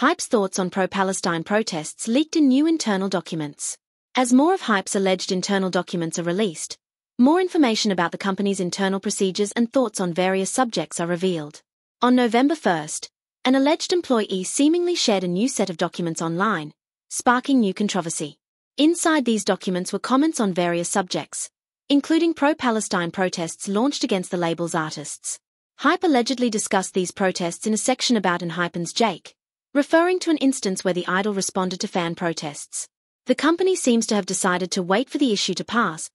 HYBE's thoughts on pro-Palestine protests leaked in new internal documents. As more of HYBE's alleged internal documents are released, more information about the company's internal procedures and thoughts on various subjects are revealed. On November 1st, an alleged employee seemingly shared a new set of documents online, sparking new controversy. Inside these documents were comments on various subjects, including pro-Palestine protests launched against the label's artists. HYBE allegedly discussed these protests in a section about Enhypen's Jake, referring to an instance where the idol responded to fan protests. The company seems to have decided to wait for the issue to pass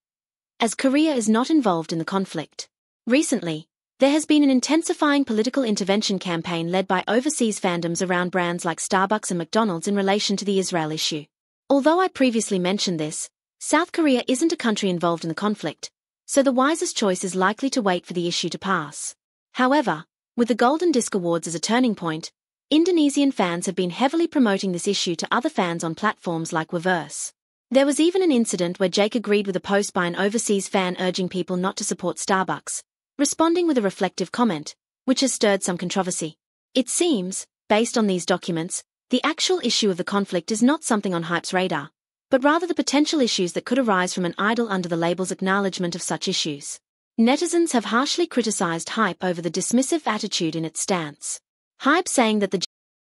as Korea is not involved in the conflict. Recently, there has been an intensifying political intervention campaign led by overseas fandoms around brands like Starbucks and McDonald's in relation to the Israel issue. Although I previously mentioned this, South Korea isn't a country involved in the conflict, so the wisest choice is likely to wait for the issue to pass. However, with the Golden Disc Awards as a turning point, Indonesian fans have been heavily promoting this issue to other fans on platforms like Weverse. There was even an incident where Jake agreed with a post by an overseas fan urging people not to support Starbucks, responding with a reflective comment, which has stirred some controversy. It seems, based on these documents, the actual issue of the conflict is not something on HYBE's radar, but rather the potential issues that could arise from an idol under the label's acknowledgement of such issues. Netizens have harshly criticized HYBE over the dismissive attitude in its stance. HYBE saying that the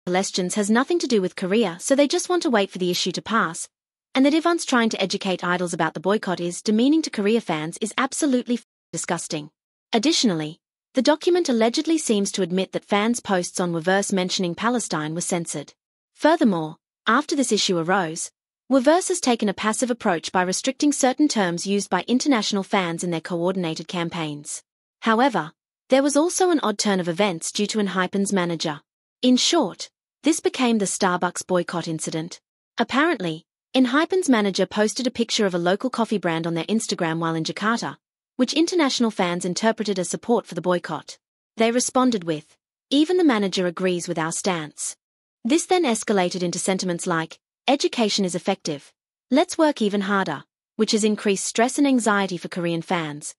Celestians has nothing to do with Korea so they just want to wait for the issue to pass, and that Ivan's trying to educate idols about the boycott is demeaning to Korea fans is absolutely disgusting. Additionally, the document allegedly seems to admit that fans' posts on Weverse mentioning Palestine were censored. Furthermore, after this issue arose, Weverse has taken a passive approach by restricting certain terms used by international fans in their coordinated campaigns. However, there was also an odd turn of events due to Enhypen's manager. In short, this became the Starbucks boycott incident. Apparently, Enhypen's manager posted a picture of a local coffee brand on their Instagram while in Jakarta, which international fans interpreted as support for the boycott. They responded with, even the manager agrees with our stance. This then escalated into sentiments like, education is effective. Let's work even harder, which has increased stress and anxiety for Korean fans.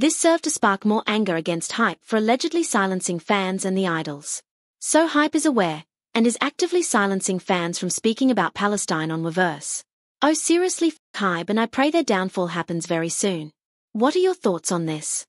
This served to spark more anger against HYBE for allegedly silencing fans and the idols. So HYBE is aware, and is actively silencing fans from speaking about Palestine on Weverse. Oh seriously, HYBE and I pray their downfall happens very soon. What are your thoughts on this?